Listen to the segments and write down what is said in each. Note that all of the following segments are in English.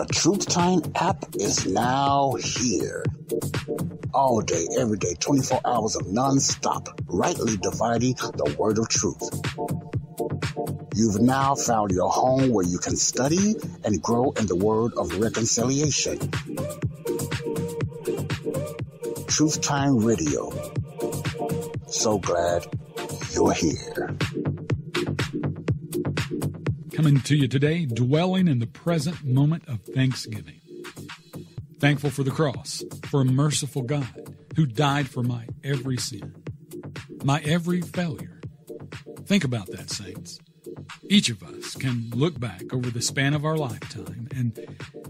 The Truth Time app is now here. All day, every day, 24 hours of non-stop, rightly dividing the word of truth. You've now found your home where you can study and grow in the word of reconciliation. Truth Time Radio. So glad you're here. Coming to you today, dwelling in the present moment of thanksgiving. Thankful for the cross, for a merciful God who died for my every sin, my every failure. Think about that, saints. Each of us can look back over the span of our lifetime and,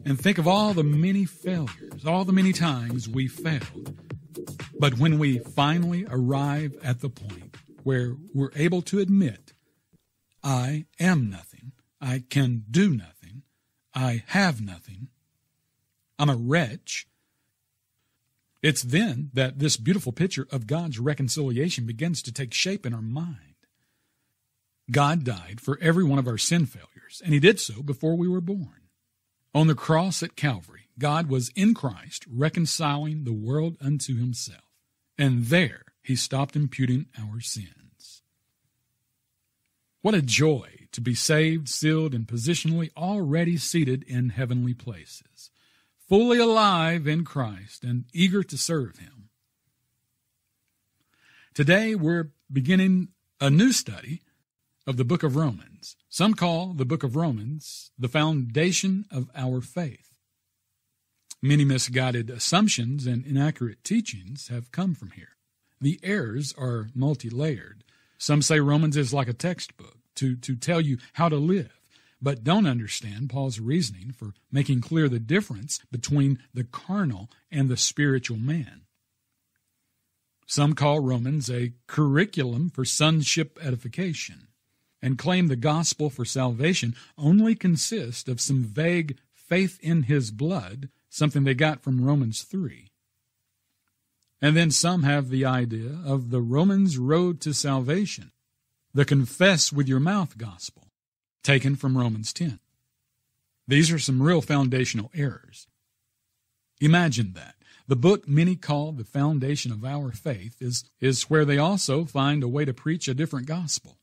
and think of all the many failures, all the many times we failed. But when we finally arrive at the point where we're able to admit, I am nothing I can do nothing. I have nothing. I'm a wretch. It's then that this beautiful picture of God's reconciliation begins to take shape in our mind. God died for every one of our sin failures, and He did so before we were born. On the cross at Calvary, God was in Christ reconciling the world unto Himself, and there He stopped imputing our sins. What a joy to be saved, sealed, and positionally already seated in heavenly places, fully alive in Christ and eager to serve Him. Today we're beginning a new study of the book of Romans. Some call the book of Romans the foundation of our faith. Many misguided assumptions and inaccurate teachings have come from here. The errors are multi layered. Some say Romans is like a textbook to, to tell you how to live, but don't understand Paul's reasoning for making clear the difference between the carnal and the spiritual man. Some call Romans a curriculum for sonship edification and claim the gospel for salvation only consists of some vague faith in his blood, something they got from Romans 3. And then some have the idea of the Romans road to salvation, the confess with your mouth gospel, taken from Romans 10. These are some real foundational errors. Imagine that. The book many call the foundation of our faith is, is where they also find a way to preach a different gospel.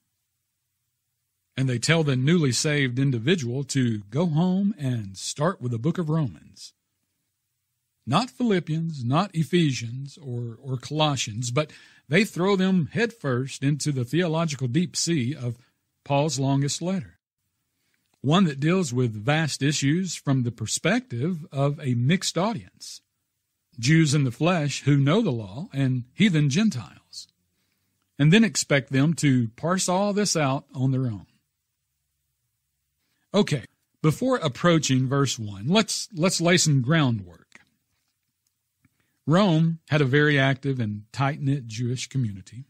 And they tell the newly saved individual to go home and start with the book of Romans. Not Philippians, not Ephesians or, or Colossians, but they throw them headfirst into the theological deep sea of Paul's longest letter, one that deals with vast issues from the perspective of a mixed audience Jews in the flesh who know the law, and heathen Gentiles, and then expect them to parse all this out on their own. Okay, before approaching verse 1, let's, let's lay some groundwork. Rome had a very active and tight knit Jewish community.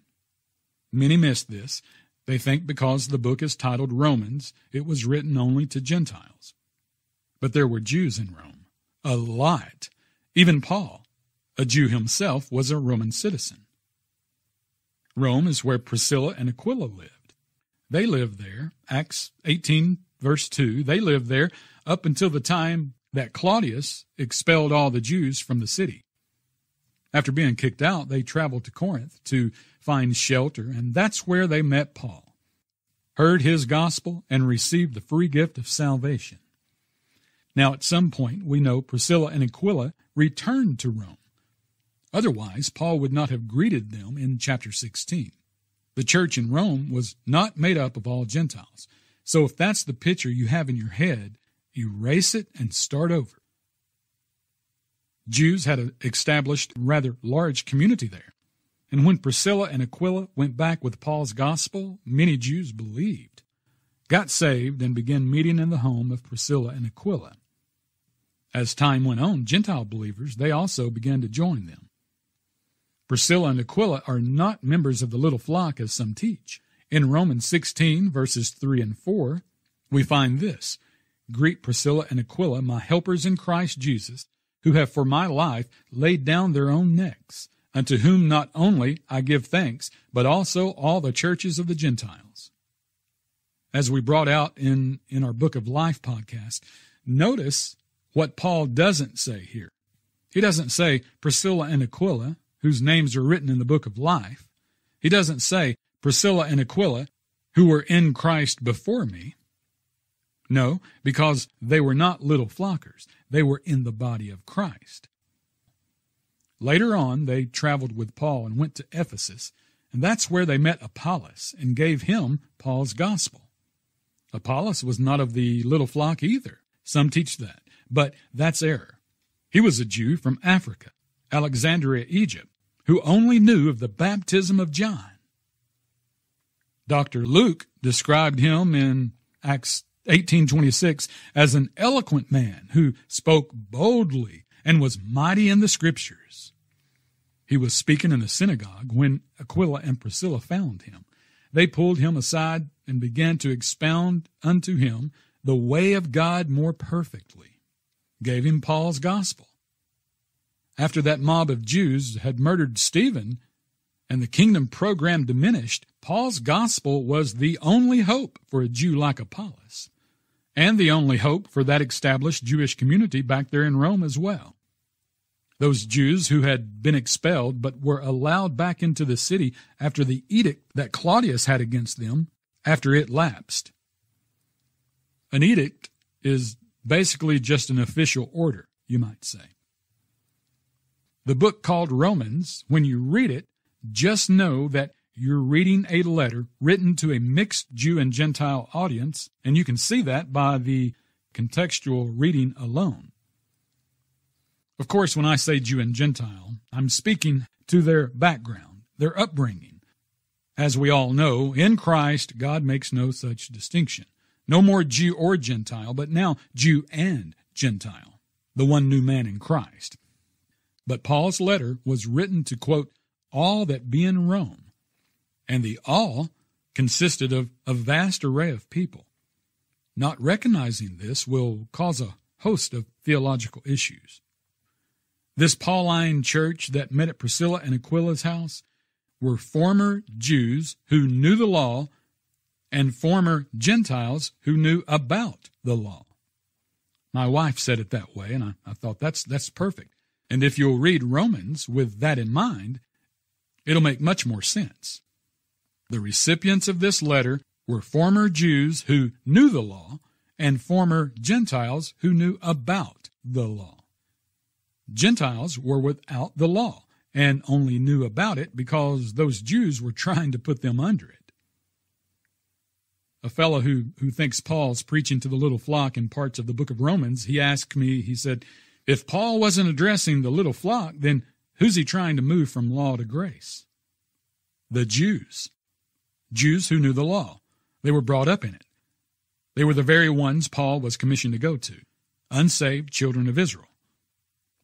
Many miss this. They think because the book is titled Romans, it was written only to Gentiles. But there were Jews in Rome. A lot. Even Paul, a Jew himself, was a Roman citizen. Rome is where Priscilla and Aquila lived. They lived there, Acts 18, verse 2, they lived there up until the time that Claudius expelled all the Jews from the city. After being kicked out, they traveled to Corinth to find shelter, and that's where they met Paul, heard his gospel, and received the free gift of salvation. Now, at some point, we know Priscilla and Aquila returned to Rome. Otherwise, Paul would not have greeted them in chapter 16. The church in Rome was not made up of all Gentiles. So if that's the picture you have in your head, erase it and start over. Jews had established rather large community there. And when Priscilla and Aquila went back with Paul's gospel, many Jews believed, got saved, and began meeting in the home of Priscilla and Aquila. As time went on, Gentile believers, they also began to join them. Priscilla and Aquila are not members of the little flock as some teach. In Romans 16, verses 3 and 4, we find this Greet Priscilla and Aquila, my helpers in Christ Jesus who have for my life laid down their own necks, unto whom not only I give thanks, but also all the churches of the Gentiles. As we brought out in, in our Book of Life podcast, notice what Paul doesn't say here. He doesn't say Priscilla and Aquila, whose names are written in the book of life. He doesn't say Priscilla and Aquila, who were in Christ before me. No, because they were not little flockers. They were in the body of Christ. Later on, they traveled with Paul and went to Ephesus, and that's where they met Apollos and gave him Paul's gospel. Apollos was not of the little flock either. Some teach that, but that's error. He was a Jew from Africa, Alexandria, Egypt, who only knew of the baptism of John. Dr. Luke described him in Acts 1826 as an eloquent man who spoke boldly and was mighty in the scriptures. He was speaking in the synagogue when Aquila and Priscilla found him. They pulled him aside and began to expound unto him the way of God more perfectly, gave him Paul's gospel. After that mob of Jews had murdered Stephen and the kingdom program diminished, Paul's gospel was the only hope for a Jew like Apollos, and the only hope for that established Jewish community back there in Rome as well. Those Jews who had been expelled but were allowed back into the city after the edict that Claudius had against them after it lapsed. An edict is basically just an official order, you might say. The book called Romans, when you read it, just know that you're reading a letter written to a mixed Jew and Gentile audience, and you can see that by the contextual reading alone. Of course, when I say Jew and Gentile, I'm speaking to their background, their upbringing. As we all know, in Christ, God makes no such distinction. No more Jew or Gentile, but now Jew and Gentile, the one new man in Christ. But Paul's letter was written to quote, all that be in Rome, and the all consisted of a vast array of people. Not recognizing this will cause a host of theological issues. This Pauline church that met at Priscilla and Aquila's house were former Jews who knew the law and former Gentiles who knew about the law. My wife said it that way, and I, I thought that's, that's perfect. And if you'll read Romans with that in mind, it'll make much more sense. The recipients of this letter were former Jews who knew the law and former Gentiles who knew about the law. Gentiles were without the law and only knew about it because those Jews were trying to put them under it. A fellow who, who thinks Paul's preaching to the little flock in parts of the book of Romans, he asked me, he said, if Paul wasn't addressing the little flock, then who's he trying to move from law to grace? The Jews. Jews who knew the law. They were brought up in it. They were the very ones Paul was commissioned to go to, unsaved children of Israel.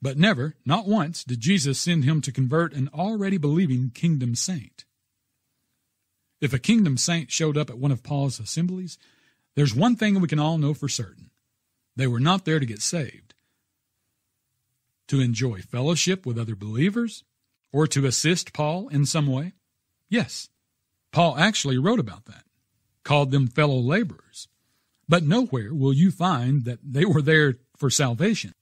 But never, not once, did Jesus send him to convert an already believing kingdom saint. If a kingdom saint showed up at one of Paul's assemblies, there's one thing we can all know for certain they were not there to get saved. To enjoy fellowship with other believers, or to assist Paul in some way? Yes, Paul actually wrote about that, called them fellow laborers. But nowhere will you find that they were there for salvation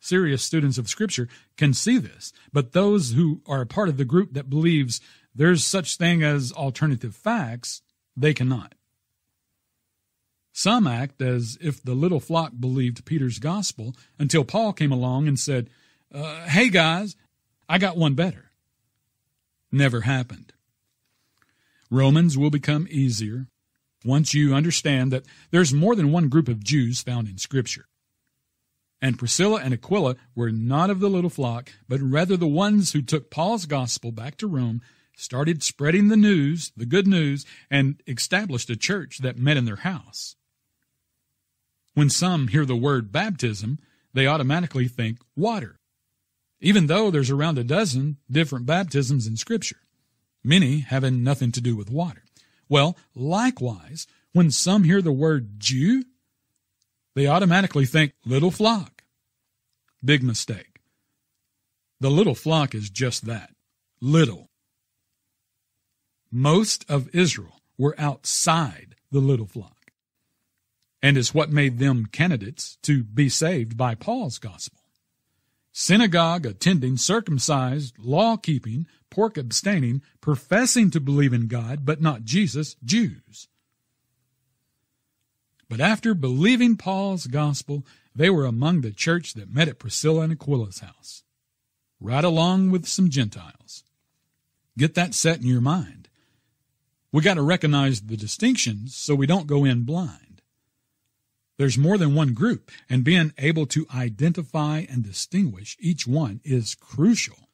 serious students of Scripture can see this, but those who are a part of the group that believes there's such thing as alternative facts, they cannot. Some act as if the little flock believed Peter's gospel until Paul came along and said, uh, Hey guys, I got one better. Never happened. Romans will become easier once you understand that there's more than one group of Jews found in Scripture. And Priscilla and Aquila were not of the little flock, but rather the ones who took Paul's gospel back to Rome, started spreading the news, the good news, and established a church that met in their house. When some hear the word baptism, they automatically think water, even though there's around a dozen different baptisms in Scripture, many having nothing to do with water. Well, likewise, when some hear the word Jew, they automatically think little flock. Big mistake. The little flock is just that little. Most of Israel were outside the little flock. and is what made them candidates to be saved by Paul's gospel. Synagogue attending, circumcised, law keeping, pork abstaining, professing to believe in God, but not Jesus, Jews. But after believing Paul's gospel, they were among the church that met at Priscilla and Aquila's house, right along with some Gentiles. Get that set in your mind. We got to recognize the distinctions so we don't go in blind. There's more than one group, and being able to identify and distinguish each one is crucial.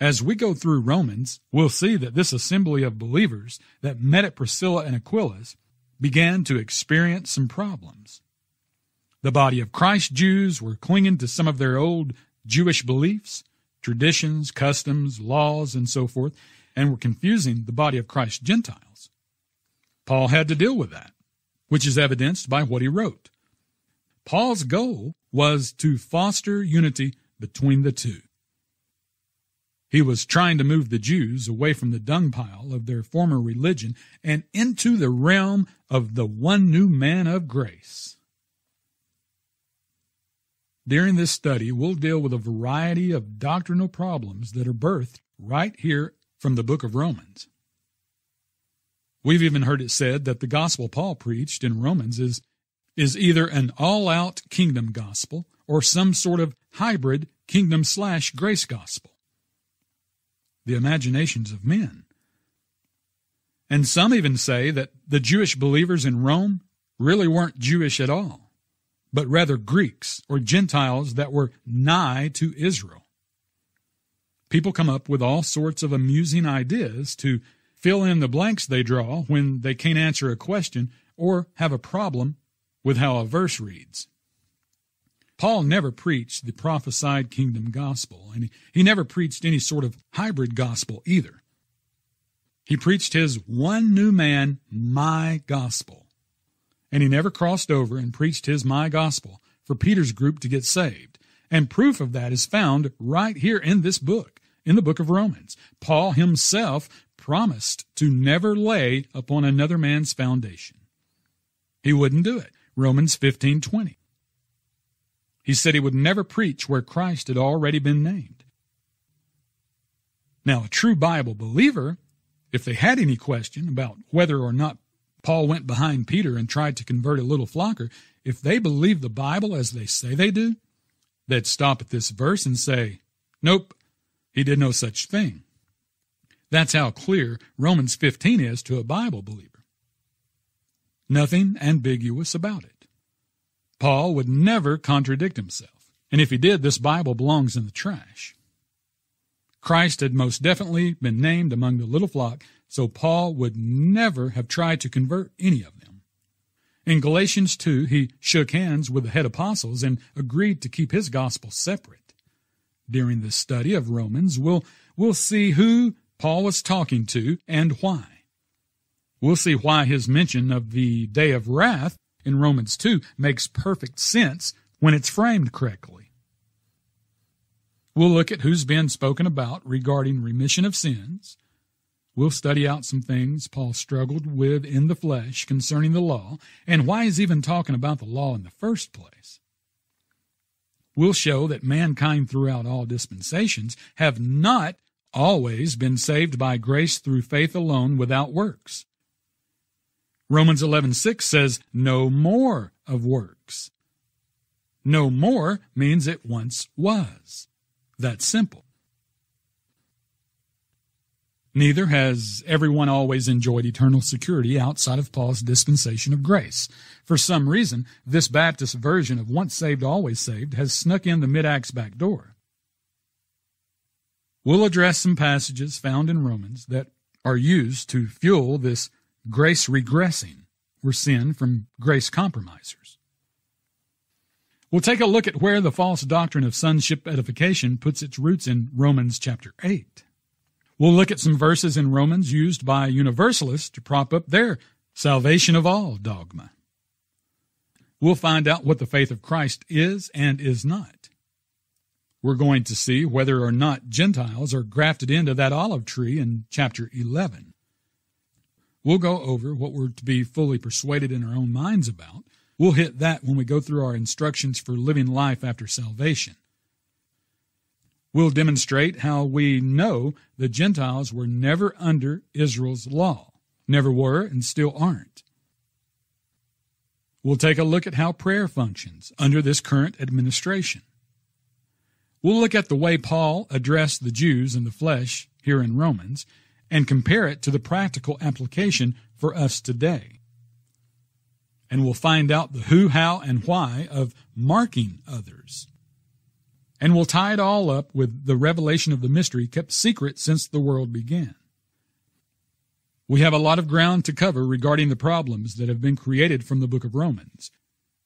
As we go through Romans, we'll see that this assembly of believers that met at Priscilla and Aquila's began to experience some problems. The body of Christ Jews were clinging to some of their old Jewish beliefs, traditions, customs, laws, and so forth, and were confusing the body of Christ Gentiles. Paul had to deal with that, which is evidenced by what he wrote. Paul's goal was to foster unity between the two. He was trying to move the Jews away from the dung pile of their former religion and into the realm of the one new man of grace. During this study, we'll deal with a variety of doctrinal problems that are birthed right here from the book of Romans. We've even heard it said that the gospel Paul preached in Romans is, is either an all out kingdom gospel or some sort of hybrid kingdom slash grace gospel. The imaginations of men. And some even say that the Jewish believers in Rome really weren't Jewish at all, but rather Greeks or Gentiles that were nigh to Israel. People come up with all sorts of amusing ideas to fill in the blanks they draw when they can't answer a question or have a problem with how a verse reads. Paul never preached the prophesied kingdom gospel, and he never preached any sort of hybrid gospel either. He preached his one new man, my gospel. And he never crossed over and preached his my gospel for Peter's group to get saved. And proof of that is found right here in this book, in the book of Romans. Paul himself promised to never lay upon another man's foundation. He wouldn't do it. Romans 15:20. He said he would never preach where Christ had already been named. Now, a true Bible believer if they had any question about whether or not Paul went behind Peter and tried to convert a little flocker, if they believe the Bible as they say they do, they'd stop at this verse and say, Nope, he did no such thing. That's how clear Romans 15 is to a Bible believer. Nothing ambiguous about it. Paul would never contradict himself, and if he did, this Bible belongs in the trash. Christ had most definitely been named among the little flock, so Paul would never have tried to convert any of them. In Galatians 2, he shook hands with the head apostles and agreed to keep his gospel separate. During the study of Romans, we'll, we'll see who Paul was talking to and why. We'll see why his mention of the day of wrath in Romans 2 makes perfect sense when it's framed correctly. We'll look at who's been spoken about regarding remission of sins. We'll study out some things Paul struggled with in the flesh concerning the law and why he's even talking about the law in the first place. We'll show that mankind throughout all dispensations have not always been saved by grace through faith alone without works. Romans 11:6 says no more of works. No more means it once was. That's simple. Neither has everyone always enjoyed eternal security outside of Paul's dispensation of grace. For some reason, this Baptist version of once saved, always saved has snuck in the mid Acts back door. We'll address some passages found in Romans that are used to fuel this grace regressing we're sin from grace compromisers. We'll take a look at where the false doctrine of sonship edification puts its roots in Romans chapter 8. We'll look at some verses in Romans used by universalists to prop up their salvation of all dogma. We'll find out what the faith of Christ is and is not. We're going to see whether or not Gentiles are grafted into that olive tree in chapter 11. We'll go over what we're to be fully persuaded in our own minds about We'll hit that when we go through our instructions for living life after salvation. We'll demonstrate how we know the Gentiles were never under Israel's law, never were, and still aren't. We'll take a look at how prayer functions under this current administration. We'll look at the way Paul addressed the Jews in the flesh here in Romans and compare it to the practical application for us today. And we'll find out the who, how, and why of marking others. And we'll tie it all up with the revelation of the mystery kept secret since the world began. We have a lot of ground to cover regarding the problems that have been created from the book of Romans.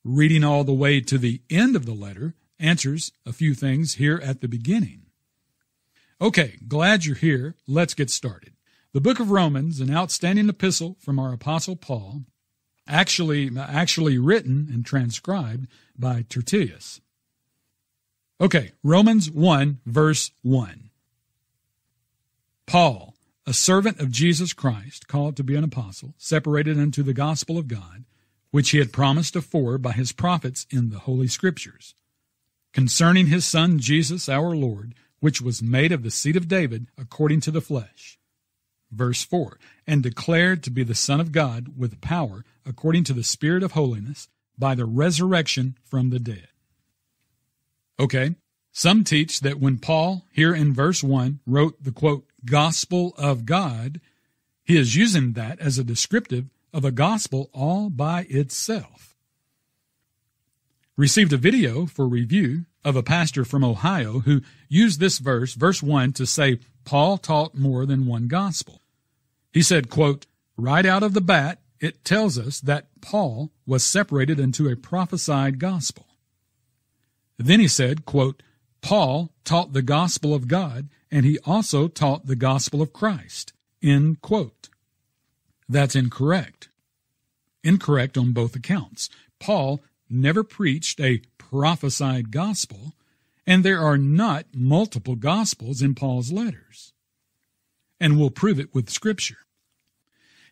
Reading all the way to the end of the letter answers a few things here at the beginning. Okay, glad you're here. Let's get started. The book of Romans, an outstanding epistle from our apostle Paul, actually actually written and transcribed by Tertullius. Okay, Romans 1 verse 1. Paul, a servant of Jesus Christ, called to be an apostle, separated unto the gospel of God, which he had promised afore by his prophets in the holy scriptures, concerning his son Jesus our Lord, which was made of the seed of David according to the flesh. Verse 4 And declared to be the Son of God with power according to the Spirit of holiness by the resurrection from the dead. Okay, some teach that when Paul, here in verse 1, wrote the quote, gospel of God, he is using that as a descriptive of a gospel all by itself. Received a video for review of a pastor from Ohio who used this verse, verse 1, to say Paul taught more than one gospel. He said, quote, right out of the bat, it tells us that Paul was separated into a prophesied gospel. Then he said, quote, Paul taught the gospel of God, and he also taught the gospel of Christ. End quote. That's incorrect. Incorrect on both accounts. Paul never preached a prophesied gospel, and there are not multiple gospels in Paul's letters. And we'll prove it with Scripture.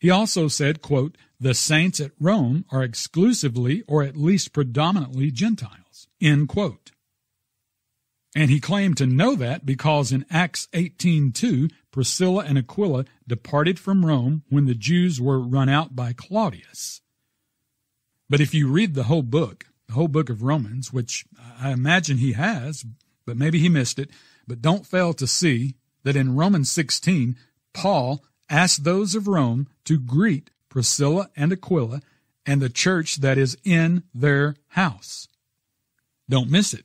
He also said, quote, the saints at Rome are exclusively or at least predominantly Gentiles, end quote. And he claimed to know that because in Acts 18:2, Priscilla and Aquila departed from Rome when the Jews were run out by Claudius. But if you read the whole book, the whole book of Romans, which I imagine he has, but maybe he missed it, but don't fail to see that in Romans 16, Paul asked those of Rome to greet Priscilla and Aquila and the church that is in their house. Don't miss it.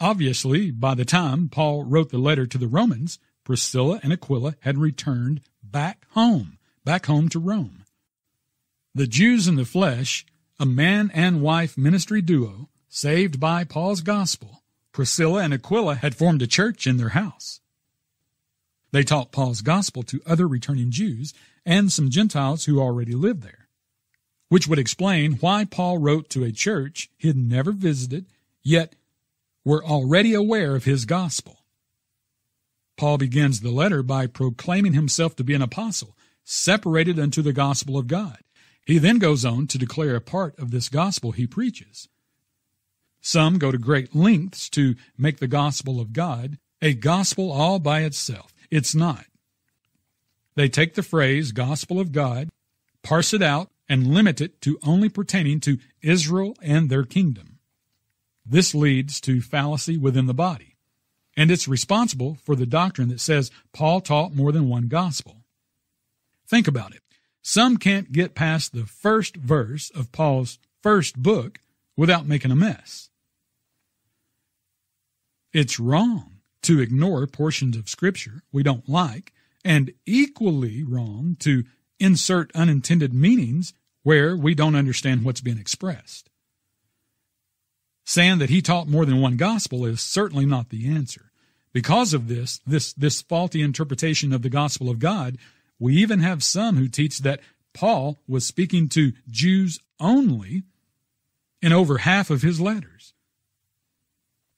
Obviously, by the time Paul wrote the letter to the Romans, Priscilla and Aquila had returned back home, back home to Rome. The Jews in the flesh, a man and wife ministry duo, saved by Paul's gospel, Priscilla and Aquila had formed a church in their house. They taught Paul's gospel to other returning Jews and some Gentiles who already lived there, which would explain why Paul wrote to a church he had never visited, yet were already aware of his gospel. Paul begins the letter by proclaiming himself to be an apostle, separated unto the gospel of God. He then goes on to declare a part of this gospel he preaches. Some go to great lengths to make the gospel of God a gospel all by itself. It's not. They take the phrase gospel of God, parse it out, and limit it to only pertaining to Israel and their kingdom. This leads to fallacy within the body, and it's responsible for the doctrine that says Paul taught more than one gospel. Think about it. Some can't get past the first verse of Paul's first book without making a mess. It's wrong to ignore portions of Scripture we don't like, and equally wrong to insert unintended meanings where we don't understand what's being expressed. Saying that he taught more than one gospel is certainly not the answer. Because of this, this, this faulty interpretation of the gospel of God, we even have some who teach that Paul was speaking to Jews only in over half of his letters,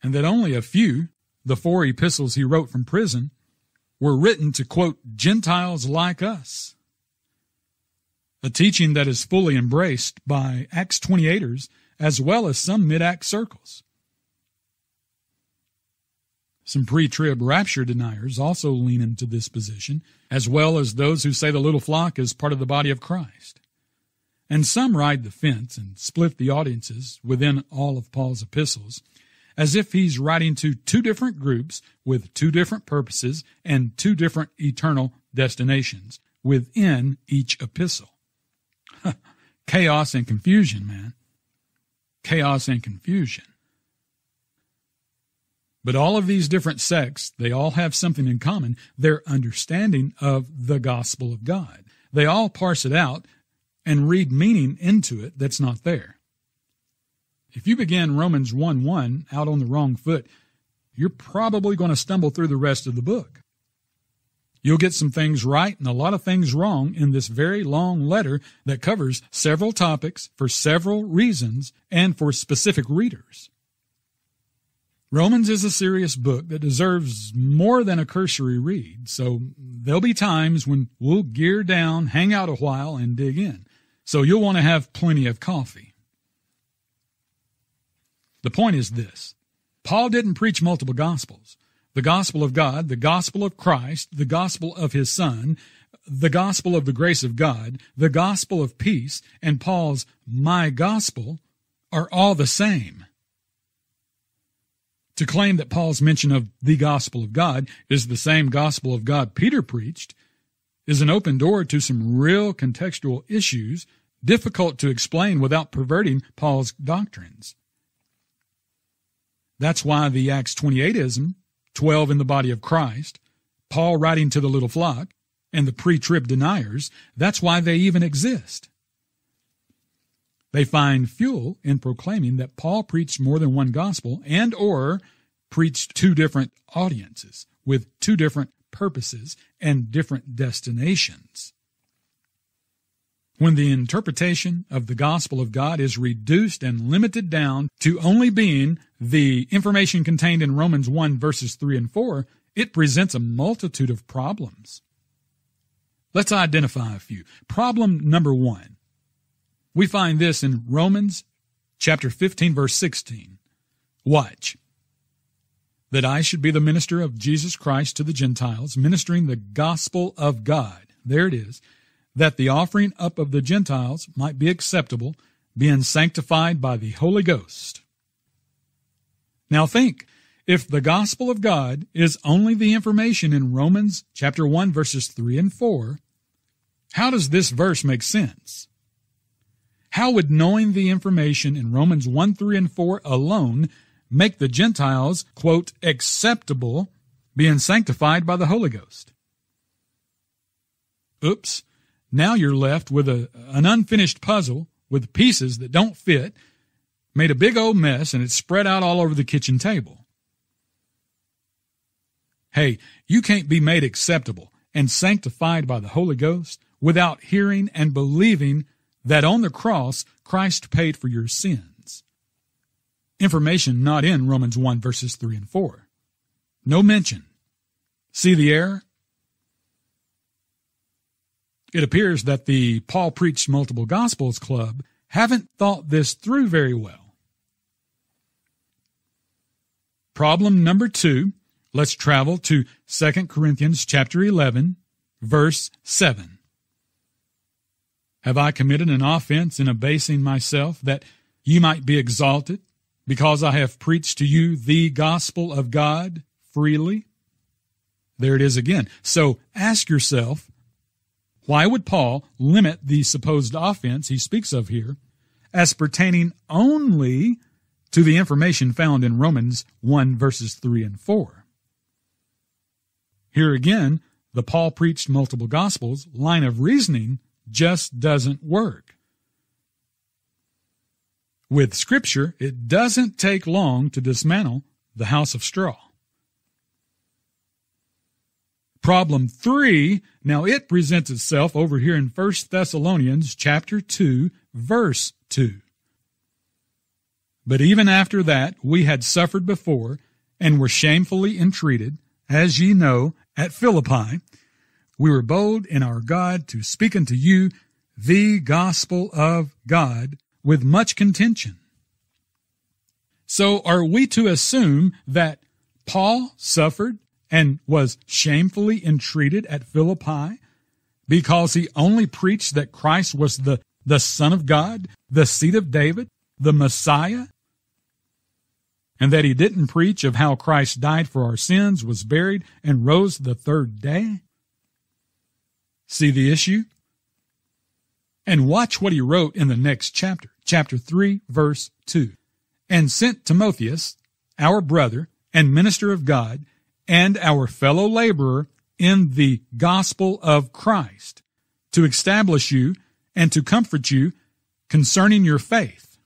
and that only a few, the four epistles he wrote from prison, were written to quote Gentiles like us. a teaching that is fully embraced by Acts 28ers as well as some mid-act circles. Some pre-trib rapture deniers also lean into this position, as well as those who say the little flock is part of the body of Christ. And some ride the fence and split the audiences within all of Paul's epistles, as if he's writing to two different groups with two different purposes and two different eternal destinations within each epistle. Chaos and confusion, man. Chaos and confusion. But all of these different sects, they all have something in common their understanding of the gospel of God. They all parse it out and read meaning into it that's not there. If you begin Romans 1 1 out on the wrong foot, you're probably going to stumble through the rest of the book. You'll get some things right and a lot of things wrong in this very long letter that covers several topics for several reasons and for specific readers. Romans is a serious book that deserves more than a cursory read, so there'll be times when we'll gear down, hang out a while, and dig in. So you'll want to have plenty of coffee. The point is this Paul didn't preach multiple gospels. The gospel of God, the gospel of Christ, the gospel of his Son, the gospel of the grace of God, the gospel of peace, and Paul's my gospel are all the same. To claim that Paul's mention of the gospel of God is the same gospel of God Peter preached is an open door to some real contextual issues difficult to explain without perverting Paul's doctrines. That's why the Acts 28ism, 12 in the body of Christ, Paul writing to the little flock, and the pre-trib deniers, that's why they even exist. They find fuel in proclaiming that Paul preached more than one gospel and or preached two different audiences with two different purposes and different destinations. When the interpretation of the gospel of God is reduced and limited down to only being the information contained in Romans 1 verses 3 and 4, it presents a multitude of problems. Let's identify a few. Problem number one. We find this in Romans chapter 15 verse 16. Watch that I should be the minister of Jesus Christ to the Gentiles, ministering the gospel of God. There it is. That the offering up of the Gentiles might be acceptable, being sanctified by the Holy Ghost. Now think, if the gospel of God is only the information in Romans chapter 1 verses 3 and 4, how does this verse make sense? How would knowing the information in Romans 1, 3, and 4 alone make the Gentiles, quote, acceptable, being sanctified by the Holy Ghost. Oops. Now you're left with a, an unfinished puzzle with pieces that don't fit, made a big old mess, and it's spread out all over the kitchen table. Hey, you can't be made acceptable and sanctified by the Holy Ghost without hearing and believing that on the cross Christ paid for your sins. information not in Romans 1 verses 3 and 4. No mention. See the error? It appears that the Paul Preached Multiple Gospels Club haven't thought this through very well. Problem number two, let's travel to 2 Corinthians chapter 11, verse 7. Have I committed an offense in abasing myself that you might be exalted? because I have preached to you the gospel of God freely? There it is again. So ask yourself, why would Paul limit the supposed offense he speaks of here as pertaining only to the information found in Romans 1 verses 3 and 4? Here again, the Paul preached multiple gospels line of reasoning just doesn't work. With Scripture, it doesn't take long to dismantle the house of straw. Problem three, now it presents itself over here in 1 Thessalonians chapter 2, verse 2. But even after that, we had suffered before and were shamefully entreated, as ye know, at Philippi. We were bold in our God to speak unto you the gospel of God with much contention. So are we to assume that Paul suffered and was shamefully entreated at Philippi because he only preached that Christ was the, the Son of God, the seed of David, the Messiah, and that he didn't preach of how Christ died for our sins, was buried, and rose the third day? See the issue? And watch what he wrote in the next chapter, chapter 3, verse 2. And sent Timotheus, our brother and minister of God, and our fellow laborer in the gospel of Christ, to establish you and to comfort you concerning your faith.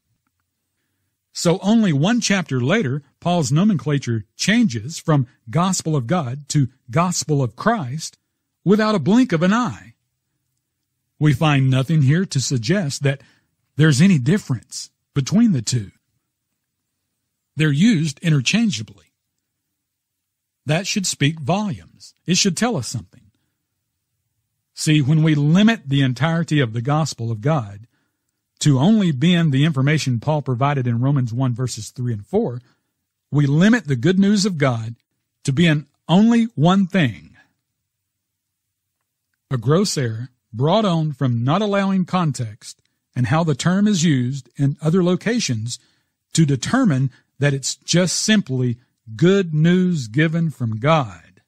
So only one chapter later, Paul's nomenclature changes from gospel of God to gospel of Christ without a blink of an eye. We find nothing here to suggest that there's any difference between the two. They're used interchangeably. That should speak volumes. It should tell us something. See, when we limit the entirety of the gospel of God to only being the information Paul provided in Romans 1 verses 3 and 4, we limit the good news of God to being only one thing. A gross error brought on from not allowing context and how the term is used in other locations to determine that it's just simply good news given from God.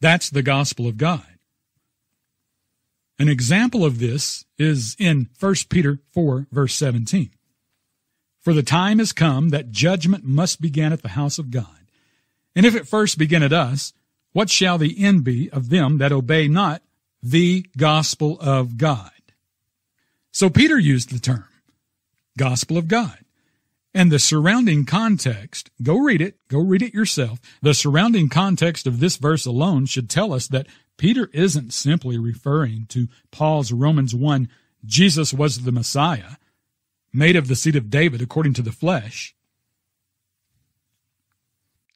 That's the gospel of God. An example of this is in 1 Peter 4, verse 17. For the time has come that judgment must begin at the house of God. And if it first begin at us, what shall the end be of them that obey not the gospel of God? So Peter used the term gospel of God. And the surrounding context, go read it, go read it yourself. The surrounding context of this verse alone should tell us that Peter isn't simply referring to Paul's Romans 1, Jesus was the Messiah, made of the seed of David according to the flesh.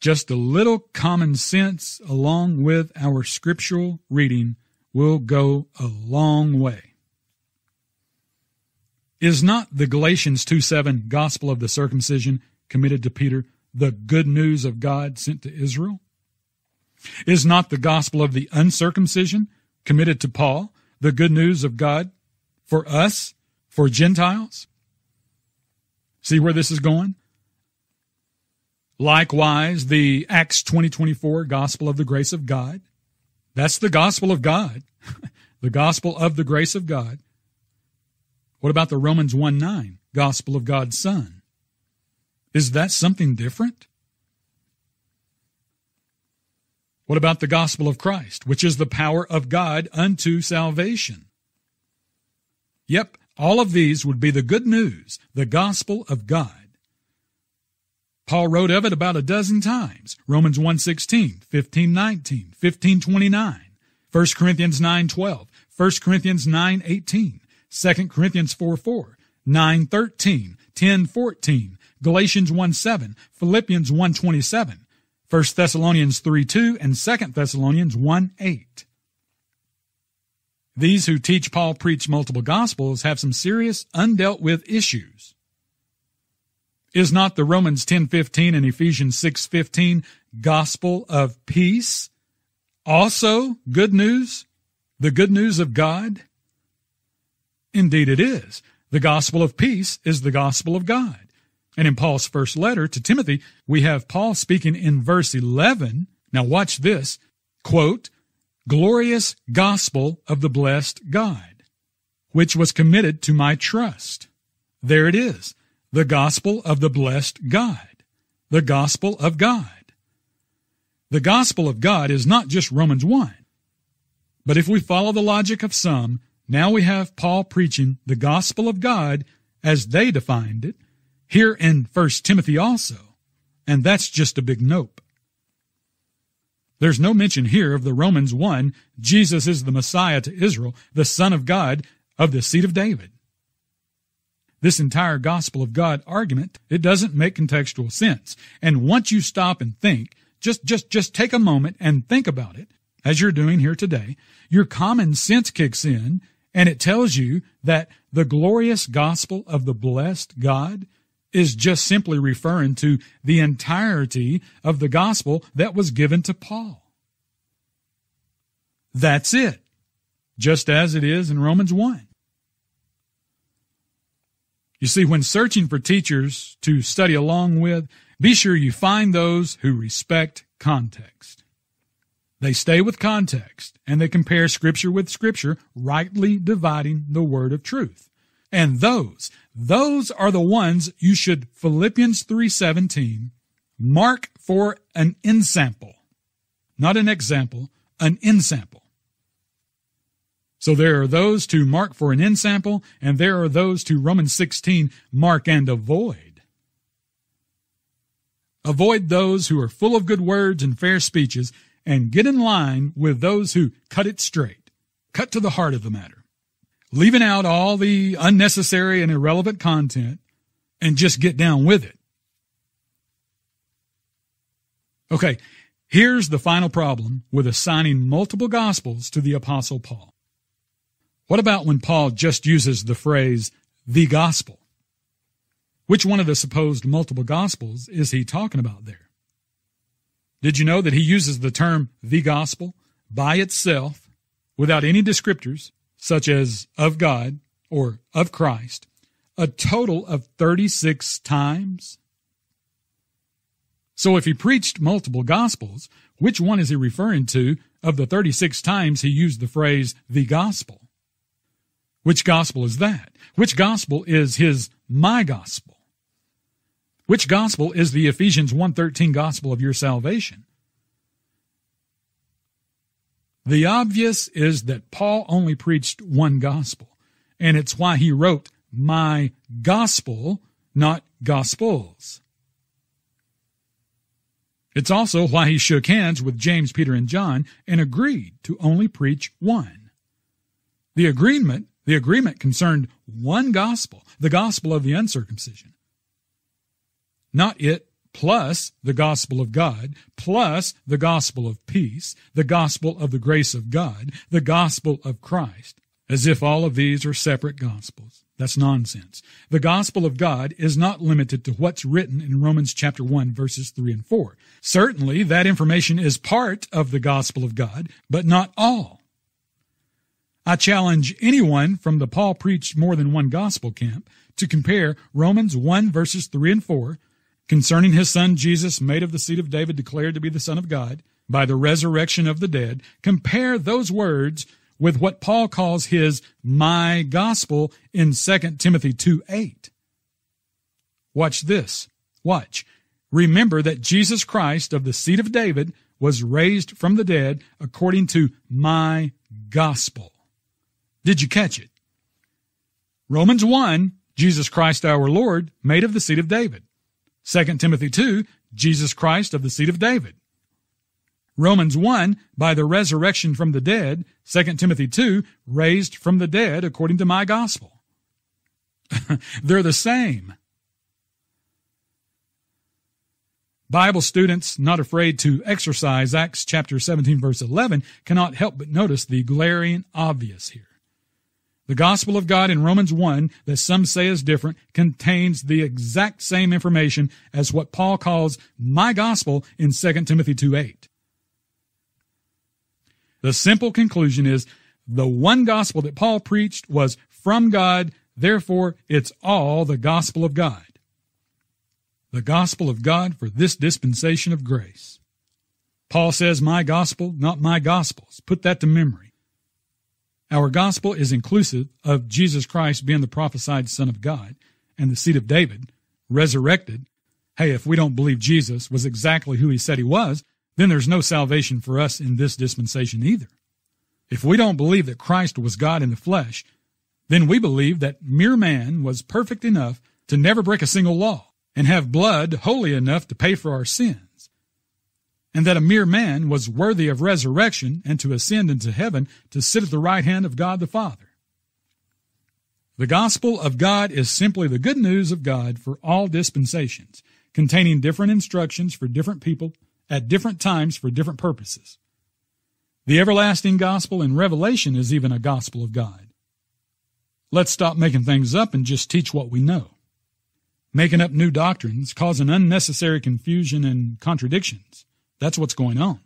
Just a little common sense along with our scriptural reading will go a long way. Is not the Galatians 2 7 gospel of the circumcision committed to Peter the good news of God sent to Israel? Is not the gospel of the uncircumcision committed to Paul the good news of God for us, for Gentiles? See where this is going? Likewise, the Acts 2024 gospel of the grace of God. That's the gospel of God, the gospel of the grace of God what about the Romans 1 9, gospel of God's Son? Is that something different? What about the gospel of Christ, which is the power of God unto salvation? Yep, all of these would be the good news, the gospel of God. Paul wrote of it about a dozen times. Romans 1:16, 15:19, 15:29, 1 Corinthians 9:12, 1 Corinthians 9:18, 2 Corinthians 4 4, 9 13, 10 14, Galatians 1 7, Philippians 1 27, 1 Thessalonians 3 2, and 2 Thessalonians 1 8. These who teach Paul preach multiple gospels have some serious undealt with issues. Is not the Romans 10:15 and Ephesians 6:15 gospel of peace also good news? The good news of God? Indeed, it is. The gospel of peace is the gospel of God. And in Paul's first letter to Timothy, we have Paul speaking in verse 11. Now watch this. Quote, glorious gospel of the blessed God, which was committed to my trust. There it is. The gospel of the blessed God. The gospel of God. The gospel of God is not just Romans 1. But if we follow the logic of some, now we have Paul preaching the gospel of God as they defined it here in 1 Timothy also. And that's just a big nope. There's no mention here of the Romans 1, Jesus is the Messiah to Israel, the Son of God of the seed of David. This entire gospel of God argument, it doesn't make contextual sense. And once you stop and think, just, just, just take a moment and think about it, as you're doing here today, your common sense kicks in And it tells you that the glorious gospel of the blessed God is just simply referring to the entirety of the gospel that was given to Paul. That's it, just as it is in Romans 1. You see, when searching for teachers to study along with, be sure you find those who respect context. They stay with context and they compare scripture with scripture, rightly dividing the word of truth. And those, those are the ones you should Philippians 3:17 mark for an ensample. Not an example, an ensample. So there are those to mark for an ensample, and there are those to Romans 16 mark and avoid. Avoid those who are full of good words and fair speeches, and get in line with those who cut it straight, cut to the heart of the matter, leaving out all the unnecessary and irrelevant content, and just get down with it. Okay, here's the final problem with assigning multiple gospels to the Apostle Paul. What about when Paul just uses the phrase, the gospel? Which one of the supposed multiple gospels is he talking about there? Did you know that he uses the term the gospel by itself without any descriptors such as of God or of Christ a total of 36 times? So if he preached multiple gospels, which one is he referring to of the 36 times he used the phrase the gospel? Which gospel is that? Which gospel is his my gospel? Which gospel is the Ephesians 1:13 gospel of your salvation? The obvious is that Paul only preached one gospel, and it's why he wrote my gospel, not gospels. It's also why he shook hands with James, Peter, and John and agreed to only preach one. The agreement the agreement concerned one gospel, the gospel of the uncircumcision. Not it plus the gospel of God, plus the gospel of peace, the gospel of the grace of God, the gospel of Christ, as if all of these are separate gospels. That's nonsense. The gospel of God is not limited to what's written in Romans chapter 1 verses 3 and 4. Certainly that information is part of the gospel of God, but not all. I challenge anyone from the Paul preached more than one gospel camp to compare Romans 1 verses 3 and 4 concerning his son Jesus made of the seed of David declared to be the son of God by the resurrection of the dead. Compare those words with what Paul calls his my gospel in 2 Timothy 2 8. Watch this. Watch. Remember that Jesus Christ of the seed of David was raised from the dead according to my gospel. Did you catch it? Romans 1, Jesus Christ our Lord, made of the seed of David. 2 Timothy 2, Jesus Christ of the seed of David. Romans 1, by the resurrection from the dead. 2 Timothy 2, raised from the dead according to my gospel. They're the same. Bible students not afraid to exercise Acts chapter 17 verse 11 cannot help but notice the glaring obvious here. The gospel of God in Romans 1 that some say is different contains the exact same information as what Paul calls my gospel in 2 Timothy 2 8. The simple conclusion is the one gospel that Paul preached was from God, therefore it's all the gospel of God. The gospel of God for this dispensation of grace. Paul says, my gospel, not my gospels. Put that to memory. Our gospel is inclusive of Jesus Christ being the prophesied Son of God and the seed of David, resurrected. Hey, if we don't believe Jesus was exactly who he said he was, then there's no salvation for us in this dispensation either. If we don't believe that Christ was God in the flesh, then we believe that mere man was perfect enough to never break a single law and have blood holy enough to pay for our sin and that a mere man was worthy of resurrection and to ascend into heaven to sit at the right hand of God the Father. The gospel of God is simply the good news of God for all dispensations, containing different instructions for different people at different times for different purposes. The everlasting gospel in Revelation is even a gospel of God. Let's stop making things up and just teach what we know. Making up new doctrines, causing unnecessary confusion and contradictions. That's what's going on.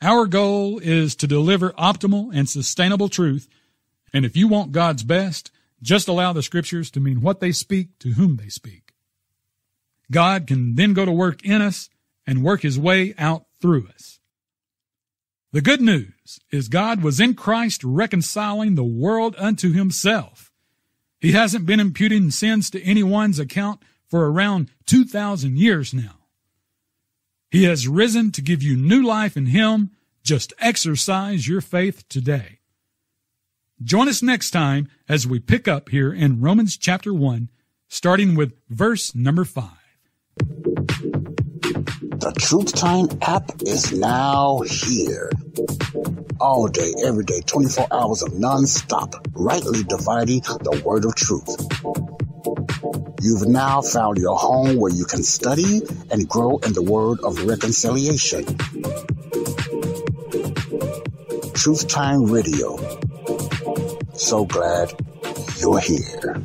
Our goal is to deliver optimal and sustainable truth. And if you want God's best, just allow the scriptures to mean what they speak to whom they speak. God can then go to work in us and work his way out through us. The good news is God was in Christ reconciling the world unto himself. He hasn't been imputing sins to anyone's account for around 2,000 years now. He has risen to give you new life in Him. Just exercise your faith today. Join us next time as we pick up here in Romans chapter 1, starting with verse number 5. The Truth Time app is now here. All day, every day, 24 hours of non-stop, rightly dividing the word of truth. You've now found your home where you can study and grow in the word of reconciliation. Truth Time Radio. So glad you're here.